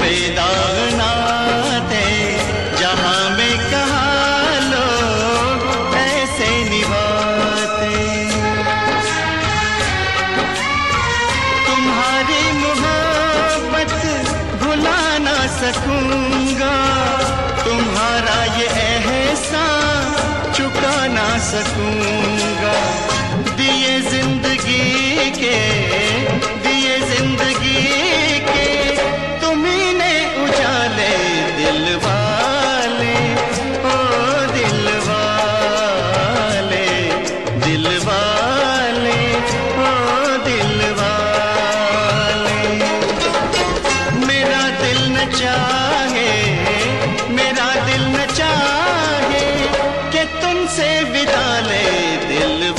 पे जहाँ नाते में कहा लो ऐसे निभाते तुम्हारी मोहब्बत भुला ना सकूँगा, तुम्हारा ये एहसान चुका ना सकूँगा। दिए से विदा ले दिल